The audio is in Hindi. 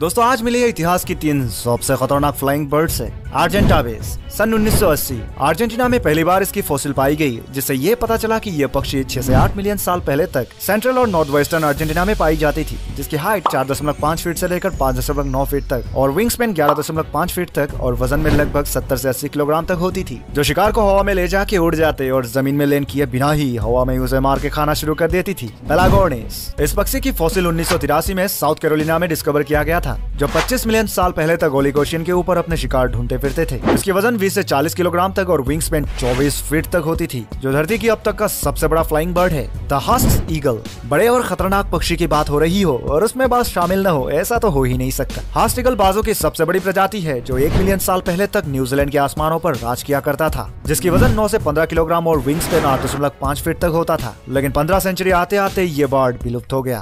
दोस्तों आज मिली है इतिहास की तीन सबसे खतरनाक फ्लाइंग बर्ड से। आर्जेंटावेस सन 1980 अर्जेंटीना में पहली बार इसकी फॉसिल पाई गई, जिससे ये पता चला कि यह पक्षी 6 से 8 मिलियन साल पहले तक सेंट्रल और नॉर्थ वेस्टर्न अर्जेंटीना में पाई जाती थी, जिसकी हाइट 4.5 फीट से लेकर 5.9 फीट तक और विंग स्पेन ग्यारह फीट तक और वज़न में लगभग 70 से 80 किलोग्राम तक होती थी। जो शिकार को हवा में ले जाके उड़ जाते और ज़मीन में लेन किए बिना ही हवा में उसे मार के खाना शुरू कर देती थी। पेलागोर्निस इस पक्षी की फॉसिल उन्नीस सौ तिरासी में साउथ कैरोलिना में डिस्कवर किया गया था। जो 25 मिलियन साल पहले तक ओलिक ओशियन के ऊपर अपने शिकार ढूंढते फिरते थे, इसकी वज़न 20 से 40 किलोग्राम तक और विंग स्पेन चौबीस फीट तक होती थी, जो धरती की अब तक का सबसे बड़ा फ्लाइंग बर्ड है द हस्ट ईगल बड़े और खतरनाक पक्षी की बात हो रही हो और उसमें बात शामिल न हो, ऐसा तो हो ही नहीं सकता। हास्ट ईगल बाजों की सबसे बड़ी प्रजाति है, जो एक मिलियन साल पहले तक न्यूजीलैंड के आसमानों पर राज किया करता था, जिसकी वज़न नौ से पंद्रह किलोग्राम और विंग स्पेन आठ दशमलव फीट तक होता था, लेकिन पंद्रह सेंचुरी आते आते ये बर्ड विलुप्त हो गया।